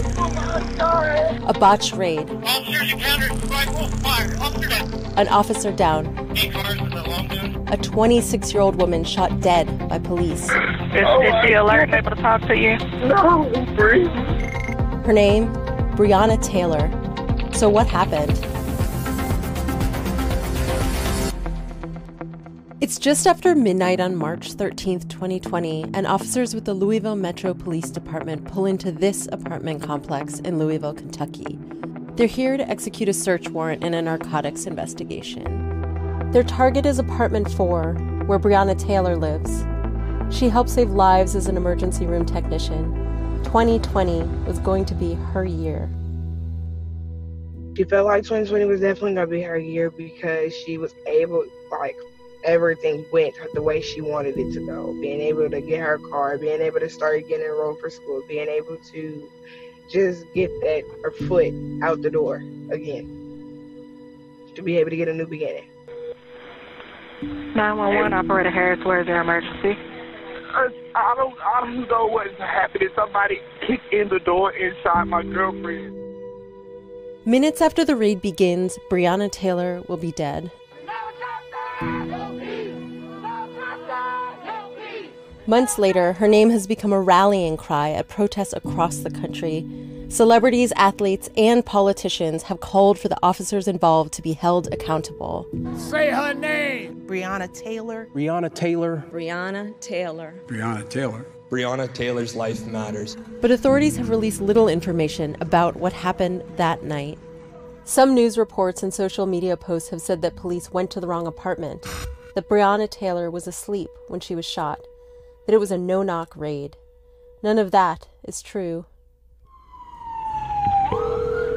A botched raid. An officer down. A 26 year old woman shot dead by police. Is, is the alert able to talk to you? No, free. Her name, Breonna Taylor. So, what happened? It's just after midnight on March 13th, 2020, and officers with the Louisville Metro Police Department pull into this apartment complex in Louisville, Kentucky. They're here to execute a search warrant in a narcotics investigation. Their target is apartment 4, where Breonna Taylor lives. She helped save lives as an emergency room technician. 2020 was going to be her year. She felt like 2020 was definitely gonna be her year because she was able, like, everything went the way she wanted it to go. Being able to get her car, being able to start getting enrolled for school, being able to just get that her foot out the door again. To be able to get a new beginning. 911 operator Harris, where's your emergency? I, I don't I don't know what's happening. Somebody kicked in the door inside my girlfriend. Minutes after the raid begins, Breonna Taylor will be dead. Months later, her name has become a rallying cry at protests across the country. Celebrities, athletes, and politicians have called for the officers involved to be held accountable. Say her name. Breonna Taylor. Breonna Taylor. Breonna Taylor. Breonna Taylor. Breonna Taylor's life matters. But authorities have released little information about what happened that night. Some news reports and social media posts have said that police went to the wrong apartment, that Breonna Taylor was asleep when she was shot, that it was a no knock raid. None of that is true.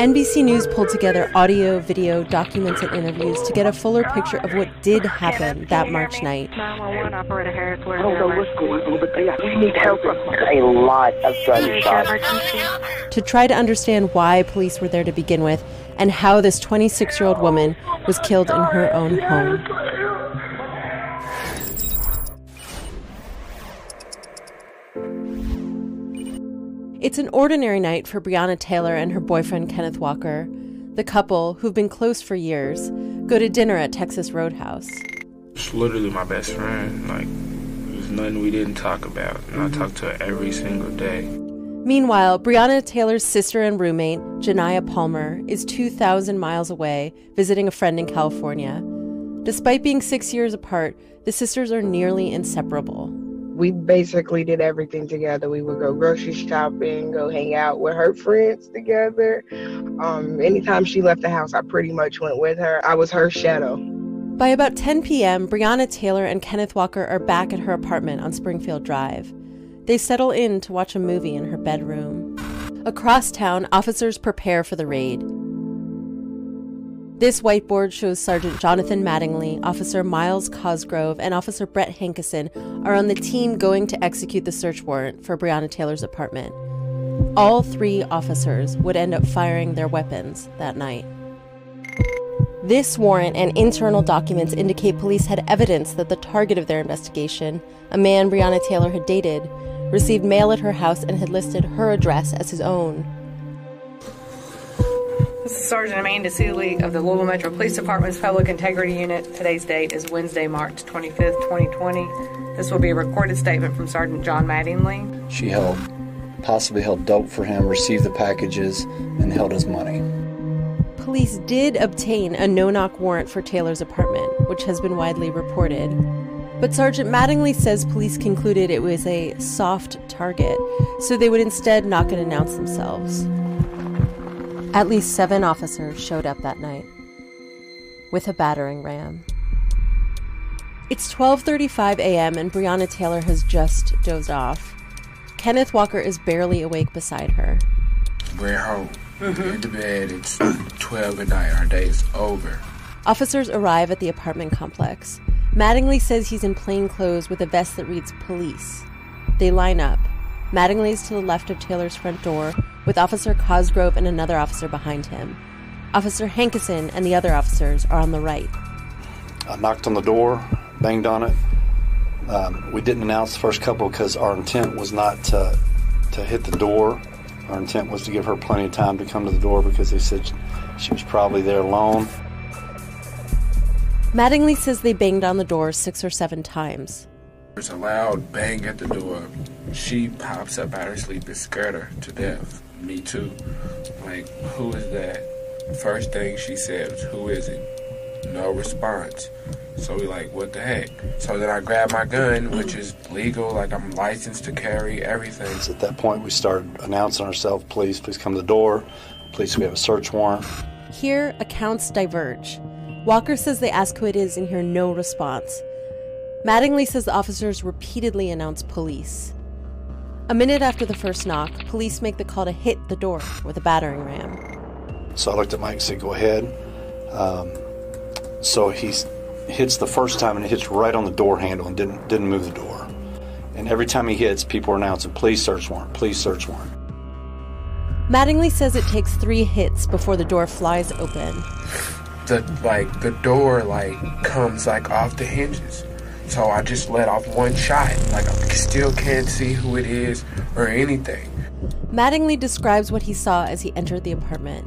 NBC News pulled together audio, video, documents, and interviews to get a fuller picture of what did happen that March night. 911 operator Harris, where's I don't know what's going on, but we need help a lot of to try to understand why police were there to begin with and how this 26 year old woman was killed in her own home. It's an ordinary night for Breonna Taylor and her boyfriend Kenneth Walker. The couple, who've been close for years, go to dinner at Texas Roadhouse. She's literally my best friend. Like, there's nothing we didn't talk about, and I talk to her every single day. Meanwhile, Breonna Taylor's sister and roommate, Ju'Niyah Palmer, is 2,000 miles away visiting a friend in California. Despite being six years apart, the sisters are nearly inseparable. We basically did everything together. We would go grocery shopping, go hang out with her friends together. Um, anytime she left the house, I pretty much went with her. I was her shadow. By about 10 p.m., Breonna Taylor and Kenneth Walker are back at her apartment on Springfield Drive. They settle in to watch a movie in her bedroom. Across town, officers prepare for the raid. This whiteboard shows Sergeant Jonathan Mattingly, Officer Myles Cosgrove, and Officer Brett Hankison are on the team going to execute the search warrant for Breonna Taylor's apartment. All three officers would end up firing their weapons that night. This warrant and internal documents indicate police had evidence that the target of their investigation, a man Breonna Taylor had dated, received mail at her house and had listed her address as his own. This is Sergeant Amanda Seelye of the Louisville Metro Police Department's Public Integrity Unit. Today's date is Wednesday, March 25th, 2020. This will be a recorded statement from Sergeant John Mattingly. She held, possibly held dope for him, received the packages, and held his money. Police did obtain a no knock warrant for Taylor's apartment, which has been widely reported. But Sergeant Mattingly says police concluded it was a soft target, so they would instead knock and announce themselves. At least seven officers showed up that night with a battering ram. It's 12:35 a.m. and Breonna Taylor has just dozed off. Kenneth Walker is barely awake beside her. We're home. Mm-hmm. In the bed. It's 12 at night. Our day is over. Officers arrive at the apartment complex. Mattingly says he's in plain clothes with a vest that reads police. They line up. Mattingly is to the left of Taylor's front door, with Officer Cosgrove and another officer behind him. Officer Hankison and the other officers are on the right. I knocked on the door, banged on it. Um, we didn't announce the first couple because our intent was not to, to hit the door Our intent was to give her plenty of time to come to the door because they said she was probably there alone. Mattingly says they banged on the door six or seven times. There's a loud bang at the door. She pops up out her sleep and scared her to death. Me too. Like, who is that? First thing she said was, Who is it? No response. So we like, what the heck? So then I grabbed my gun, which is legal, like I'm licensed to carry everything. So at that point, we started announcing ourselves, please, please come to the door. Please, we have a search warrant. Here, accounts diverge. Walker says they ask who it is and hear no response. Mattingly says the officers repeatedly announce police. A minute after the first knock, police make the call to hit the door with a battering ram. So I looked at Mike and said, go ahead. Um, so he hits the first time and it hits right on the door handle and didn't, didn't move the door. And every time he hits, people are announcing, please search warrant, please search warrant. Mattingly says it takes three hits before the door flies open. The like the door like comes like off the hinges. So I just let off one shot. Like I still can't see who it is or anything. Mattingly describes what he saw as he entered the apartment.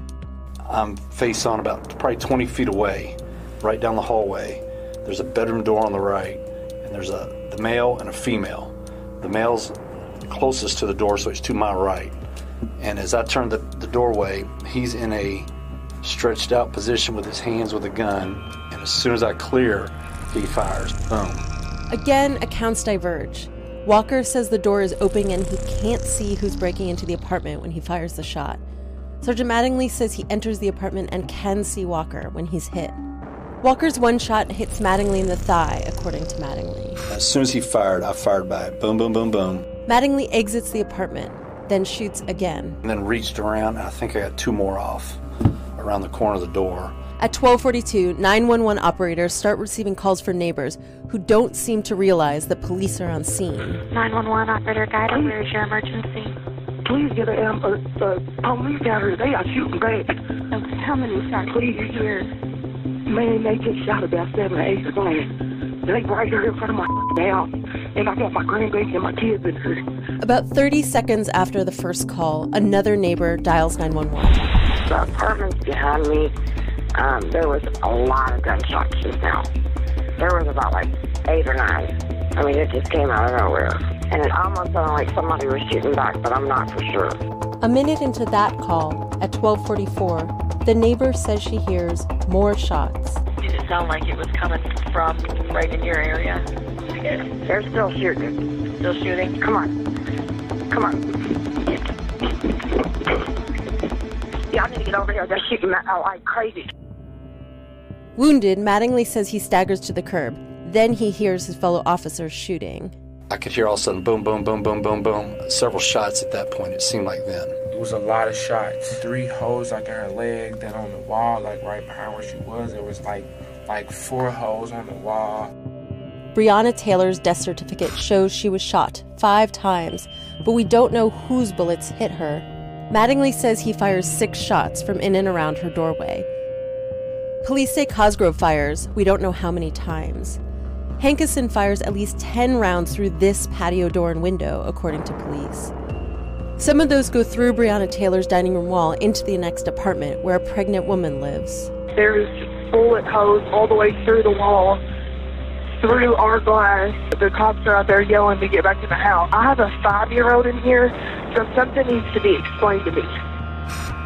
I'm face on about probably 20 feet away, right down the hallway. There's a bedroom door on the right, and there's a the male and a female. The male's closest to the door, so he's to my right. And as I turn the, the doorway, he's in a stretched out position with his hands with a gun. And as soon as I clear, he fires. Boom. Again, accounts diverge. Walker says the door is open and he can't see who's breaking into the apartment when he fires the shot. Sergeant Mattingly says he enters the apartment and can see Walker when he's hit. Walker's one shot hits Mattingly in the thigh, according to Mattingly. As soon as he fired, I fired back. Boom, boom, boom, boom. Mattingly exits the apartment, then shoots again. And then reached around, and I think I got two more off around the corner of the door. At 1242, 911 operators start receiving calls from neighbors who don't seem to realize that police are on scene. 911 operator guide, where is your emergency? Please get a, um, a, a police out here. They are shooting back. Okay, how many shots Please. did you hear? Man, they just shot about seven or eight times. They right here in front of my house. And I got my grandbaby and my kids in here. About 30 seconds after the first call, another neighbor dials 911. The apartments behind me, um, there was a lot of gunshots just now. There was about like eight or nine. I mean, it just came out of nowhere. And it almost sounded like somebody was shooting back, but I'm not for sure. A minute into that call, at 1244, the neighbor says she hears more shots. Did it sound like it was coming from right in your area? They're still shooting. Still shooting? Come on. Come on. Yeah, I need to get over here. They're shooting out like crazy. Wounded, Mattingly says he staggers to the curb. Then he hears his fellow officers shooting. I could hear all of a sudden boom, boom, boom, boom, boom, boom. Several shots at that point, it seemed like then. It was a lot of shots. Three holes like in her leg, then on the wall, like right behind where she was, there was like like four holes on the wall. Breonna Taylor's death certificate shows she was shot five times, but we don't know whose bullets hit her. Mattingly says he fires six shots from in and around her doorway. Police say Cosgrove fires, we don't know how many times. Hankison fires at least 10 rounds through this patio door and window, according to police. Some of those go through Breonna Taylor's dining room wall into the next apartment where a pregnant woman lives. There's bullet holes all the way through the wall, through our glass. The cops are out there yelling to get back in the house. I have a five-year-old in here, so something needs to be explained to me.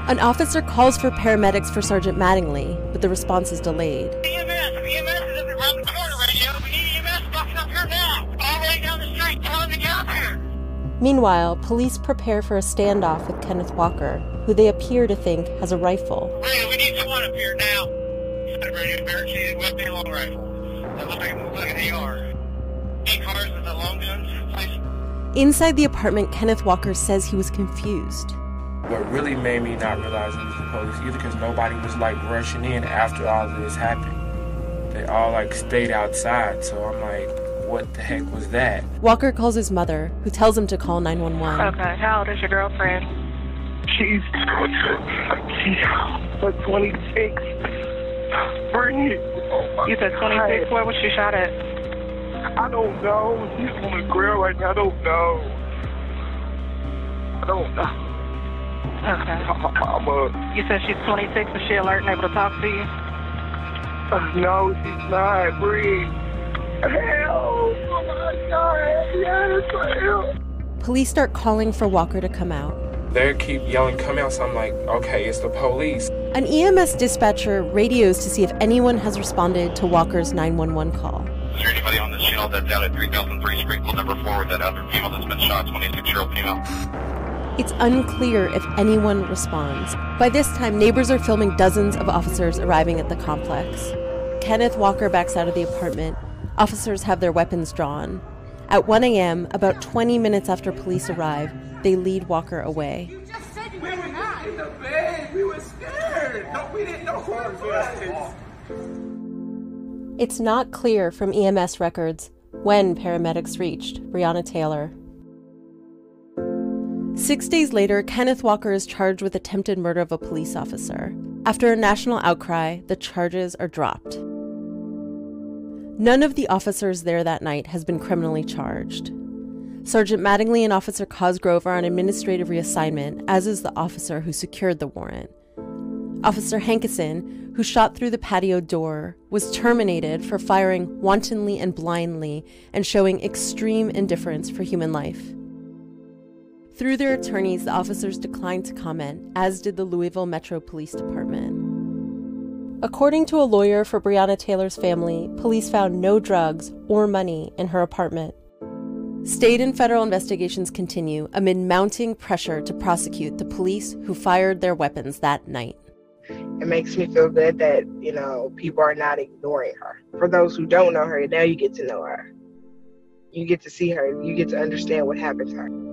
An officer calls for paramedics for Sergeant Mattingly, but the response is delayed. EMS, EMS is around the corner right now. We need EMS fucking up here now. All the way down the street. Tell them to get up here. Meanwhile, police prepare for a standoff with Kenneth Walker, who they appear to think has a rifle. Radio, we need someone up here now. Radio, barricaded weapon, long rifle. That looks like look at the yard. Eight cars with the long guns. Inside the apartment, Kenneth Walker says he was confused. What really made me not realize it was the police either because nobody was like rushing in after all of this happened. They all like stayed outside, so I'm like, what the heck was that? Walker calls his mother, who tells him to call 911. Okay, how old is your girlfriend? She's she's 26. Bring it. Oh You said 26. Where was she shot at? I don't know. She's on the grill right now. I don't know. I don't know. Okay. But You said she's 26. Is she alert and able to talk to you? uh, no, she's not. Breathe. Help! Oh my God! Yes, help! Police start calling for Walker to come out. They keep yelling, come out. So I'm like, okay, it's the police. An EMS dispatcher radios to see if anyone has responded to Walker's 911 call. Is there anybody on this channel that's out at 3003 Springfield number 4 with that other female that's been shot, 26-year-old female? It's unclear if anyone responds. By this time, neighbors are filming dozens of officers arriving at the complex. Kenneth Walker backs out of the apartment. Officers have their weapons drawn. At 1 a.m., about 20 minutes after police arrive, they lead Walker away. We were in the bed. We were scared. No, we didn't know who it was. It's not clear from EMS records when paramedics reached Breonna Taylor. Six days later, Kenneth Walker is charged with attempted murder of a police officer. After a national outcry, the charges are dropped. None of the officers there that night has been criminally charged. Sergeant Mattingly and Officer Cosgrove are on administrative reassignment, as is the officer who secured the warrant. Officer Hankison, who shot through the patio door, was terminated for firing wantonly and blindly and showing extreme indifference for human life. Through their attorneys, the officers declined to comment, as did the Louisville Metro Police Department. According to a lawyer for Breonna Taylor's family, police found no drugs or money in her apartment. State and federal investigations continue amid mounting pressure to prosecute the police who fired their weapons that night. It makes me feel good that, you know, people are not ignoring her. For those who don't know her, now you get to know her. You get to see her. You get to understand what happened to her.